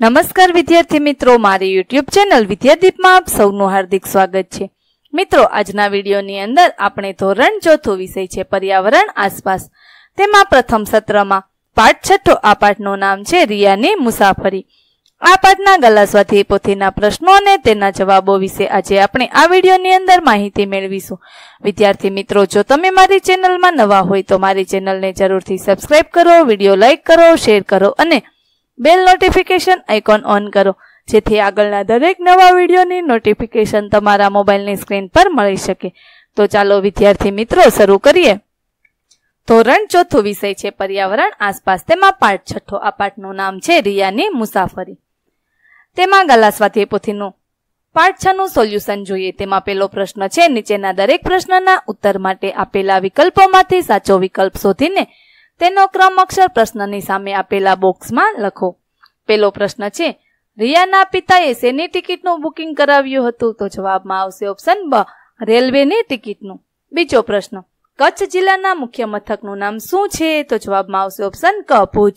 નમસ્કાર વિદ્યાર્થી મિત્રો, મારી યુટ્યુબ ચેનલ વિદ્યાદીપમાં આપ સૌનું હાર્દિક સ્વાગત છે. મિત્રો, આજના વિડીયોની અંદર આપણે ધોરણ ચોથો વિષય છે, પર્યાવરણ આસપાસ. તેમાં પ્રથમ સત્રમાં, પાઠ છઠ્ઠો, આ પાઠનું નામ છે, રિયાની મુસાફરી. આ પાઠના ગલાસ્વાથી પોથીના પ્રશ્નો અને તેના જવાબો વિશે આજે આપણે આ વિડીયોની અંદર માહિતી મેળવીશું. વિદ્યાર્થી મિત્રો, જો તમે મારી ચેનલમાં નવા હોય તો મારી ચેનલને જરૂરથી સબસ્ક્રાઇબ કરો, વીડિયો લાઇક કરો, શેર કરો અને બેલ નોટિફિકેશન આઇકોન ઓન કરો. જેથી આગળના દરેક નવા વિડીયોની નોટિફિકેશન તમારા મોબાઈલની સ્ક્રીન પર મળી શકે. તો ચાલો વિદ્યાર્થી મિત્રો, શરૂ કરીએ. ધોરણ ચોથું વિષય છે પર્યાવરણ, આસપાસ તેમાં પાઠ છઠ્ઠો. આ પાઠનું નામ છે રિયાની મુસાફરી. તેમાં ગાલા પોથીનું પાઠ છનું સોલ્યુશન જોઈએ. તેમાં પેલો પ્રશ્ન છે, નીચેના દરેક પ્રશ્નના ઉત્તર માટે આપેલા વિકલ્પોમાંથી સાચો વિકલ્પ શોધીને તેનો ક્રમ અક્ષર પ્રશ્નની સામે આપેલા બોક્સમાં લખો. પેલો પ્રશ્ન છે, રિયાના પિતાએ શેની ટિકિટનું બુકિંગ કરાવ્યું હતું? તો જવાબમાં આવશે ઓપ્શન બ, રેલવેની ટિકિટનું. બીજો પ્રશ્ન, કચ્છ જિલ્લાના મુખ્ય મથકનું નામ શું છે? તો જવાબમાં આવશે ઓપ્શન ક, ભુજ.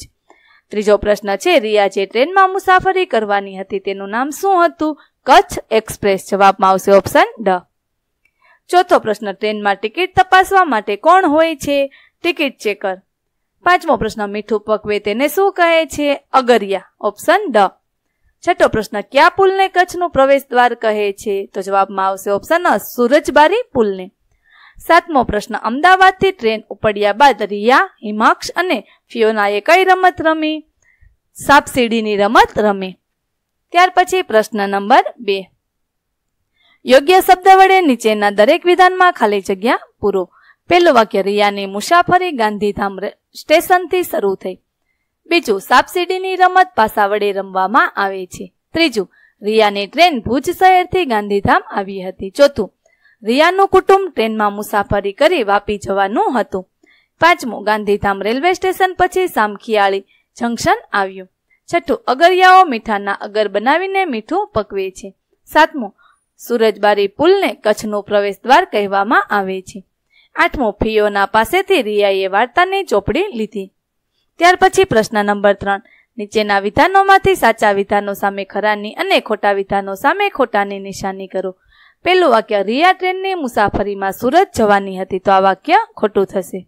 ત્રીજો પ્રશ્ન છે, રિયા જે ટ્રેનમાં મુસાફરી કરવાની હતી તેનું નામ શું હતું? કચ્છ એક્સપ્રેસ, જવાબમાં આવશે ઓપ્શન ડ. ચોથો પ્રશ્ન, ટ્રેનમાં ટિકિટ તપાસવા માટે કોણ હોય છે? Ticket checker. પાંચમો પ્રશ્ન, મીઠું પકવે તેને શું કહે છે? અગરિયા. ઓપ્શન ડ. છઠ્ઠો પ્રશ્ન, કયા પુલને કચ્છનું પ્રવેશ દ્વાર કહે છે? તો જવાબમાં આવશે ઓપ્શન સુરજબારી પુલને. સાતમો પ્રશ્ન, અમદાવાદથી ટ્રેન ઉપડ્યા બાદ રિયા, હિમાક્ષ અને ફિયોનાએ કઈ રમત રમી? સાપસીડીની રમત રમી. ત્યાર પછી પ્રશ્ન નંબર બે. યોગ્ય શબ્દ વડે નીચેના દરેક વિધાનમાં ખાલી જગ્યા પૂરો. પહેલું વાક્ય, રિયાની મુસાફરી ગાંધીધામ સ્ટેશનથી શરૂ થઈ. બીજું, સાપસીડીની રમત પાસા વડે રમવામાં આવે છે. ત્રીજું, રિયાની ટ્રેન ભુજ શહેરથી ગાંધીધામ આવી હતી. ચોથું, રિયાનું કુટુંબ ટ્રેનમાં મુસાફરી કરી વાપી જવાનું હતું. પાંચમું, ગાંધીધામ રેલવે સ્ટેશન પછી સામખિયાળી જંકશન આવ્યું. છઠ્ઠું, અગરિયાઓ મીઠાના અગર બનાવીને મીઠું પકવે છે. સાતમું, સુરજબારી પુલને કચ્છનું પ્રવેશ દ્વાર કહેવામાં આવે છે. આઠમો ફિયોના પાસેથી રિયાએ વાર્તાની ચોપડી લીધી. ત્યાર પછી પ્રશ્ન નંબર ત્રણ. નીચેના વિધાનોમાંથી સાચા વિધાનો સામે ખરાની અને ખોટા વિધાનો સામે ખોટાની નિશાની કરો. પેલું વાક્ય, રિયા ટ્રેનની મુસાફરીમાં સુરત જવાની હતી તો આ વાક્ય ખોટું થશે.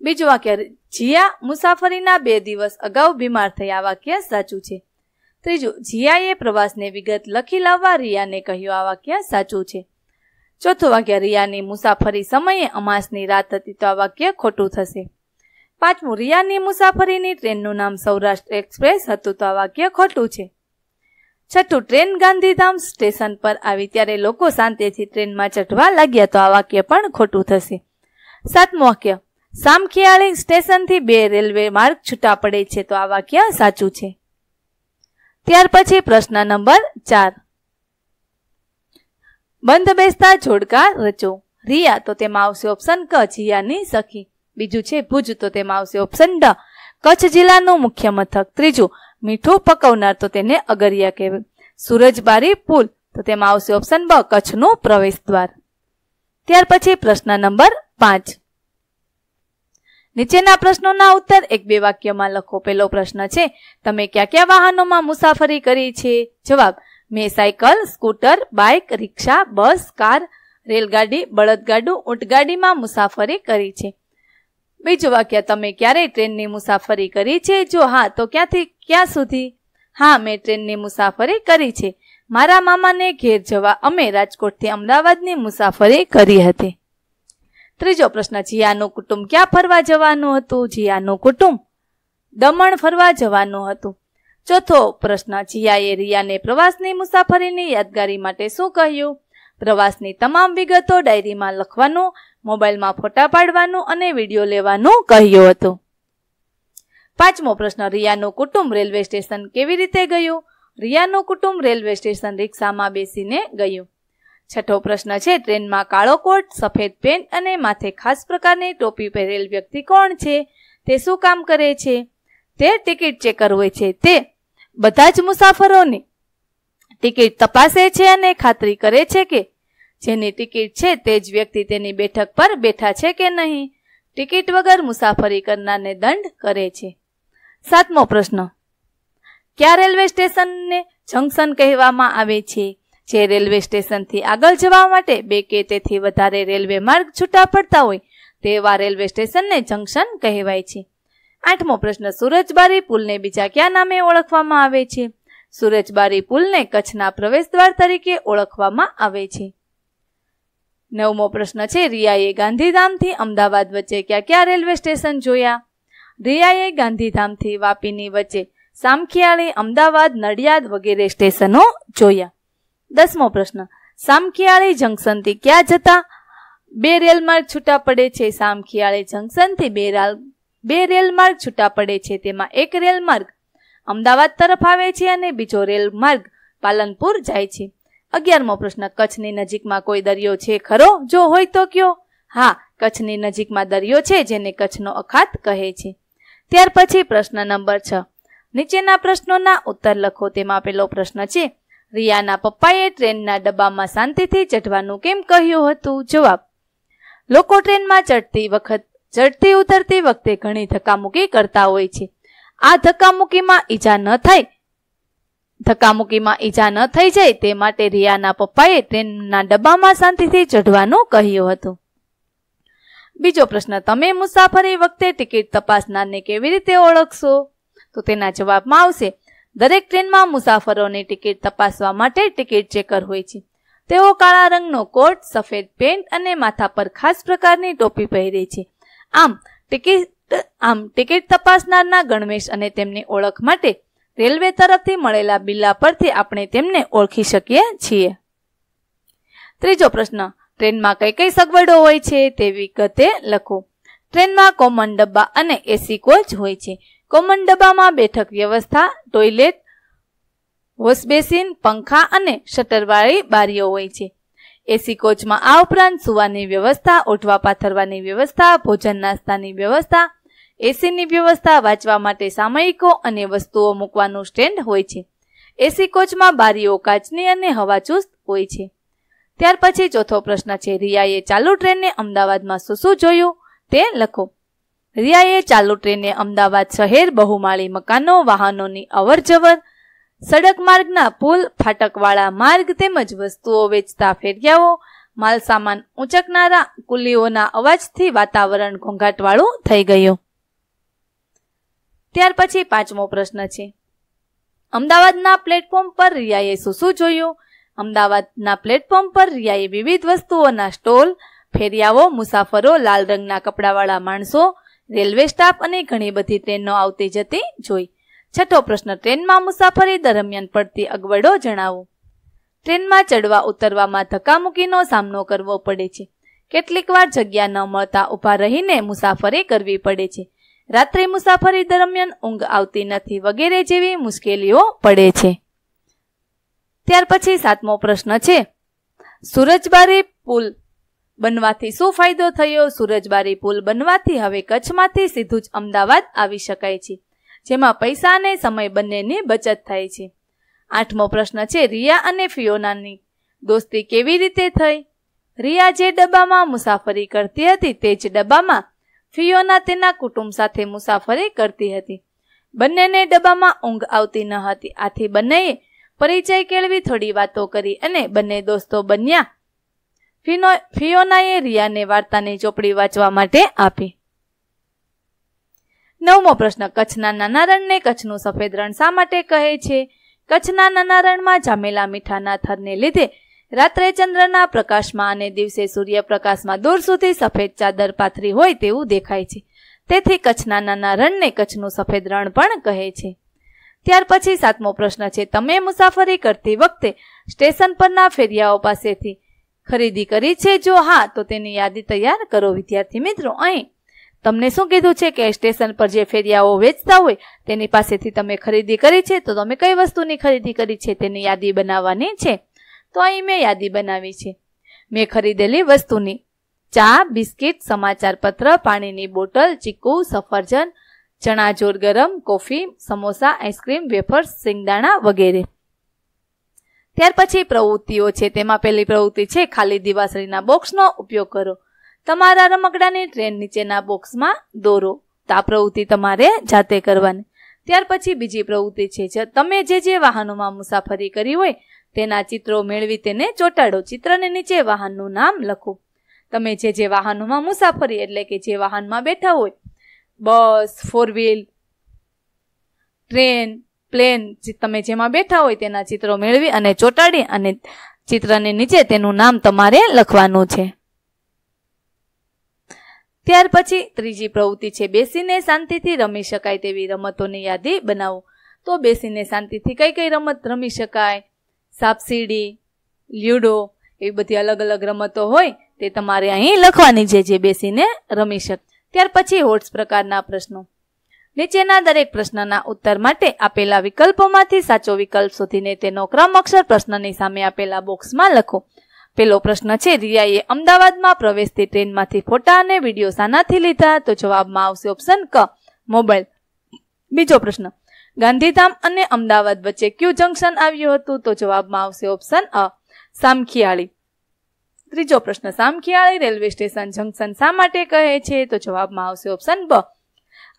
બીજું વાક્ય, જીયા મુસાફરીના બે દિવસ અગાઉ બીમાર થયા વાક્ય સાચું છે. ત્રીજું, જીયાએ પ્રવાસને વિગત લખી લાવવા રિયાને કહ્યું આ વાક્ય સાચું છે. ચોથું વાક્ય, રિયાની મુસાફરી સમયે અમાસની રાત હતી તો આ વાક્ય ખોટું થશે. પાંચમું, રિયાની મુસાફરીની ટ્રેનનું નામ સૌરાષ્ટ્ર એક્સપ્રેસ હતું તો આ વાક્ય ખોટું છે. છઠ્ઠું, ટ્રેન ગાંધીધામ સ્ટેશન પર આવી ત્યારે લોકો શાંતિથી ટ્રેનમાં ચઢવા લાગ્યા તો આ વાક્ય પણ ખોટું થશે. સાતમું વાક્ય, સામખિયાળી સ્ટેશનથી બે રેલવે માર્ગ છૂટા પડે છે તો આ વાક્ય સાચું છે. ત્યાર પછી પ્રશ્ન નંબર ચાર બંધ બેસતા જોડકા રચો. રિયા તો તેમાં આવશે ઓપ્શન ક જીયાની સખી. બીજું છે ભુજ તો તેમાં આવશે ઓપ્શન ડ. કચ્છ જિલ્લાનું મુખ્ય મથક. ત્રીજું, મીઠું પકવનાર તો તેને અગરિયા કહેવાય. સુરજબારી પુલ તો તેમાં આવશે ઓપ્શન બ, કચ્છનું પ્રવેશ દ્વાર. ત્યાર પછી પ્રશ્ન નંબર પાંચ. નીચેના પ્રશ્નોના ઉત્તર એક બે વાક્યમાં લખો. પેલો પ્રશ્ન છે, તમે કયા કયા વાહનોમાં મુસાફરી કરી છે? જવાબ મેં cycle, scooter, bike, rickshaw, bus, car, રેલગાડી, બળદગાડું, ઊંટગાડીમાં મુસાફરી કરી છે. બીજું વાક્ય, તમે ક્યારેય ટ્રેનની મુસાફરી કરી છે? જો હા, તો ક્યાંથી, ક્યાં સુધી? હા, મેં ટ્રેનની મુસાફરી કરી છે. મારા મામાને ઘેર જવા અમે રાજકોટથી અમદાવાદની મુસાફરી કરી હતી. ત્રીજો પ્રશ્ન, જીયાનું કુટુંબ ક્યાં ફરવા જવાનું હતું? જીયાનું કુટુંબ દમણ ફરવા જવાનું હતું. ચોથો પ્રશ્ન, જીયાએ રિયાને પ્રવાસની મુસાફરીની યાદગારી માટે શું કહ્યું? પ્રવાસની તમામ વિગતો ડાયરીમાં લખવાનું, મોબાઈલમાં ફોટા પાડવાનું અને વીડિયો લેવાનું કહ્યું હતું. પાંચમો પ્રશ્ન, રિયાનું કુટુંબ રેલવે સ્ટેશન કેવી રીતે ગયું? રિયાનું કુટુંબ રેલવે સ્ટેશન રિક્ષામાં બેસીને ગયું. છઠ્ઠો પ્રશ્ન છે, ટ્રેનમાં કાળો કોટ, સફેદ પેન્ટ અને માથે ખાસ પ્રકારની ટોપી પહેરેલ વ્યક્તિ કોણ છે? તે શું કામ કરે છે? તે ટિકિટ ચેકર હોય છે. તે બધા જ મુસાફરોની ટિકિટ તપાસે છે અને ખાતરી કરે છે કે જેની ટિકિટ છે તે જ વ્યક્તિ તેની બેઠક પર બેઠા છે કે નહીં. ટિકિટ વગર મુસાફરી કરનારને દંડ કરે છે. સાતમો પ્રશ્ન. કયા રેલવે સ્ટેશનને જંકશન કહેવામાં આવે છે? જે રેલવે સ્ટેશનથી આગળ જવા માટે બે કે તેથી વધારે રેલવે માર્ગ છૂટા પડતા હોય તેવા રેલવે સ્ટેશનને જંકશન કહેવાય છે. આઠમો પ્રશ્ન, સુરજબારી પુલને બીજા કયા નામે ઓળખવામાં આવે છે? સુરજબારી પુલને કચ્છના પ્રવેશદ્વાર તરીકે ઓળખવામાં આવે છે. નવમો પ્રશ્ન છે, રિયાએ ગાંધીધામથી અમદાવાદ વચ્ચે ક્યાં ક્યાં રેલવે સ્ટેશન જોયા? રિયાએ ગાંધીધામથી વાપીની વચ્ચે સામખિયાળી, અમદાવાદ, નડિયાદ વગેરે સ્ટેશનો જોયા. દસમો પ્રશ્ન, સામખિયાળી જંકશનથી ક્યાં જતા? બે રેલમાર્ગ છૂટા પડે છે. સામખિયાળી જંકશનથી બે બે રેલ માર્ગ છૂટા પડે છે, તેમાં એક રેલ માર્ગ અમદાવાદ તરફ આવે છે અને બીજો રેલ માર્ગ પાલનપુર જાય છે. અગિયારમો પ્રશ્ન, કચ્છની નજીકમાં કોઈ દરિયો છે ખરો? જો હોય તો કયો? હા, કચ્છની નજીકમાં દરિયો છે જેને કચ્છનો અખાત કહે છે. ત્યાર પછી પ્રશ્ન નંબર છ. નીચેના પ્રશ્નોના ઉત્તર લખો, તેમાં પેલો પ્રશ્ન છે, રિયાના પપ્પાએ ટ્રેનના ડબ્બામાં શાંતિથી ચઢવાનું કેમ કહ્યું હતું? જવાબ, લોકો ટ્રેનમાં ચડતી વખત ચડતી ઉતરતી વખતે ઘણી ધક્કામુક્કી કરતા હોય છે. આ ધક્કામુક્કીમાં ઈજા ન થાય, ધક્કામુક્કીમાં ઈજા ન થઈ જાય તે માટે રિયાના પપ્પાએ ટ્રેનના ડબ્બામાં શાંતિથી ચઢવાનું કહ્યું હતું. બીજો પ્રશ્ન, તમે મુસાફરી વખતે ટિકિટ તપાસનારને કેવી રીતે ઓળખશો? તો તેના જવાબમાં આવશે, દરેક ટ્રેનમાં મુસાફરોની ટિકિટ તપાસવા માટે ટિકિટ ચેકર હોય છે. તેઓ કાળા રંગનો કોટ, સફેદ પેન્ટ અને માથા પર ખાસ પ્રકારની ટોપી પહેરે છે. આમ, ટિકિટ આમ, ટિકિટ તપાસનારના ગણવેશ અને તેમની ઓળખ માટે રેલવે તરફથી મળેલા બિલ્લા પરથી આપણે તેમને ઓળખી શકીએ છીએ. ત્રીજો પ્રશ્ન, ટ્રેનમાં કઈ કઈ સગવડો હોય છે તે વિગતે લખો. ટ્રેનમાં કોમન ડબ્બા અને એસી કોચ હોય છે. કોમન ડબ્બામાં બેઠક વ્યવસ્થા, ટોયલેટ, વોશબેસિન, પંખા અને શટરવાળી બારીઓ હોય છે. એસી કોચમાં આ ઉપરાંત સુવાની વ્યવસ્થા ઉઠવા પાથરવાની વ્યવસ્થા, ભોજન નાસ્તાની વ્યવસ્થા, એસીની વ્યવસ્થા વાંચવા માટે સામયિકો અને વસ્તુઓ મૂકવાનું સ્ટેન્ડ હોય છે. એસી કોચમાં બારીઓ કાચની અને હવાચુસ્ત હોય છે. ત્યાર પછી ચોથો પ્રશ્ન છે, રિયાએ ચાલુ ટ્રેનને અમદાવાદમાં શું શું જોયું? તે લખો. રિયાએ ચાલુ ટ્રેને અમદાવાદ શહેર બહુમાળી મકાનો, વાહનોની અવર જવર સડક માર્ગના પુલ, ફાટકવાળા માર્ગ તેમજ વસ્તુઓ વેચતા ફેરિયાઓ માલ સામાન ઉંચકનારા કુલીઓના અવાજથી વાતાવરણ ઘોંઘાટવાળું થઈ ગયું. ત્યાર પછી પાંચમો પ્રશ્ન છે. અમદાવાદના પ્લેટફોર્મ પર રિયાએ શું શું જોયું. અમદાવાદના પ્લેટફોર્મ પર રિયાએ વિવિધ વસ્તુઓના સ્ટોલ, ફેરિયાઓ, મુસાફરો, લાલ રંગના કપડાવાળા માણસો, રેલવે સ્ટાફ અને ઘણી બધી ટ્રેનો આવતી જતી જોઈ. છઠ્ઠો પ્રશ્ન, ટ્રેનમાં મુસાફરી દરમિયાન પડતી અગવડો જણાવો. ટ્રેનમાં ચડવા, ઉતરવામાં ધક્કામુક્કીનો સામનો કરવો પડે છે. કેટલીક વાર જગ્યા ન મળતા ઊભા રહીને મુસાફરી કરવી પડે છે. રાત્રે મુસાફરી દરમિયાન ઊંઘ આવતી નથી વગેરે જેવી મુશ્કેલીઓ પડે છે. ત્યાર પછી સાતમો પ્રશ્ન છે, સુરજબારી પુલ બનવાથી શું ફાયદો થયો? સુરજબારી પુલ બનવાથી હવે કચ્છમાંથી સીધું જ અમદાવાદ આવી શકાય છે. જેમાં પૈસા અને સમય બંનેની બચત થાય છે. આઠમો પ્રશ્ન છે, રિયા અને ફિયોનાની દોસ્તી કેવી રીતે થઈ? રિયા જે ડબ્બામાં મુસાફરી કરતી હતી તે જ ડબ્બામાં ફિયોના તેના કુટુંબ સાથે મુસાફરી કરતી હતી. બંનેને ડબ્બામાં ઊંઘ આવતી ન હતી. આથી બંનેએ પરિચય કેળવી થોડી વાતો કરી અને બંને દોસ્તો બન્યા. ફિયોનાએ રિયાને વાર્તાની ચોપડી વાંચવા માટે આપી. નવમો પ્રશ્ન, કચ્છના નાના રણને કચ્છનું સફેદ રણ શા માટે કહે છે? કચ્છના નાના રણમાં જામેલા મીઠાના થરને લીધે રાત્રે ચંદ્રના પ્રકાશમાં અને દિવસે સૂર્યપ્રકાશમાં દૂર સુધી સફેદ ચાદર પાથરી હોય તેવું દેખાય છે. તેથી કચ્છના નાના રણને કચ્છનું સફેદ રણ પણ કહે છે. ત્યાર પછી સાતમો પ્રશ્ન છે, તમે મુસાફરી કરતી વખતે સ્ટેશન પરના ફેરિયાઓ પાસેથી ખરીદી કરી છે? જો હા, તો તેની યાદી તૈયાર કરો વિદ્યાર્થી મિત્રો, અહીં તમને શું કીધું છે કે સ્ટેશન પર જે ફેરિયાઓ વેચતા હોય, તેની પાસેથી તમે ખરીદી કરી છે? તો તમે કઈ વસ્તુની ખરીદી કરી છે? તેની યાદી બનાવવાની છે? તો અહીં મેં યાદી બનાવી છે. મેં ખરીદેલી વસ્તુની. ચા, બિસ્કિટ, સમાચાર પત્ર, પાણીની બોટલ, ચીકુ, સફરજન ચણા જોર ગરમ, કોફી, સમોસા, આઈસ્ક્રીમ, વેફર્સ, સિંગદાણા વગેરે. ત્યાર પછી પ્રવૃત્તિઓ છે. તેમાં પહેલી પ્રવૃત્તિ છે, ખાલી દિવાસળીના બોક્સનો ઉપયોગ કરો. તમારા રમકડાની ટ્રેન નીચેના બોક્સમાં દોરો. તો આ પ્રવૃત્તિ તમારે જાતે કરવાની. ત્યાર પછી બીજી પ્રવૃત્તિ છે જે તમે જે જે વાહનોમાં મુસાફરી કરી હોય, તેના ચિત્રો મેળવી તેને ચોંટાડો. ચિત્રને નીચે વાહનનું નામ લખો. તમે જે જે વાહનોમાં મુસાફરી એટલે કે જે વાહનમાં બેઠા હોય, bus four wheel train plane તમે જેમાં બેઠા હોય તેના ચિત્રો મેળવી અને ચોંટાડી અને ચિત્રની નીચે તેનું નામ તમારે લખવાનું છે. ત્યાર પછી ત્રીજી પ્રવૃત્તિ છે, બેસીને શાંતિથી રમી શકાય તેવી રમતોની યાદી બનાવો. તો બેસીને શાંતિથી કઈ કઈ રમત રમી શકાય? સાપસીડી, લ્યુડો એવી બધી અલગ અલગ રમતો હોય તે તમારે અહીં લખવાની છે જે બેસીને રમી શક. ત્યાર પછી હોટ્સ પ્રકારના પ્રશ્નો. નીચેના દરેક પ્રશ્નના ઉત્તર માટે આપેલા વિકલ્પોમાંથી સાચો વિકલ્પ શોધીને તેનો ક્રમ અક્ષર પ્રશ્નની સામે આપેલા બોક્સમાં લખો. પેલો પ્રશ્ન છે, રિયાએ અમદાવાદમાં પ્રવેશતી ટ્રેનમાંથી ફોટા અને વીડિયો શાનાથી લીધા, તો જવાબમાં આવશે ઓપ્શન ક, મોબાઈલ. બીજો પ્રશ્ન, ગાંધીધામ અને અમદાવાદ વચ્ચે ક્યુ જંકશન આવ્યું હતું, તો જવાબમાં આવશે ઓપ્શન અ, સામખિયાળી. ત્રીજો પ્રશ્ન, સામખિયાળી રેલવે સ્ટેશન જંકશન શા માટે કહે છે, તો જવાબમાં આવશે ઓપ્શન બ.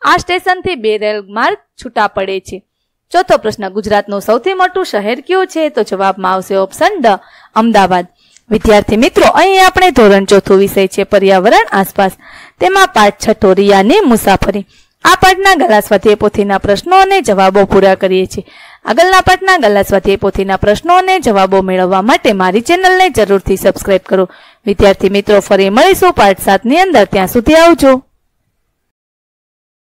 આ સ્ટેશનથી બે રેલ માર્ગ છૂટા પડે છે. ચોથો પ્રશ્ન, ગુજરાતનું સૌથી મોટું શહેર કયું છે, તો જવાબમાં આવશે ઓપ્શન ડ, અમદાવાદ. વિદ્યાર્થી મિત્રો, અહીં આપણે ધોરણ ચોથું વિષય છે, પર્યાવરણ આસપાસ. તેમાં પાઠ છઠ્ઠો રિયાની મુસાફરી. આ પાઠના ગલા સ્વાધ્યાય પોથીના પ્રશ્નો અને જવાબો પૂરા કરીએ છીએ. આગળના પાઠના ગલા સ્વાધ્યાય પોથીના પ્રશ્નો અને જવાબો મેળવવા માટે મારી ચેનલને જરૂરથી સબસ્ક્રાઇબ કરો. વિદ્યાર્થી મિત્રો, ફરી મળીશું પાઠ સાતની અંદર. ત્યાં સુધી આવજો.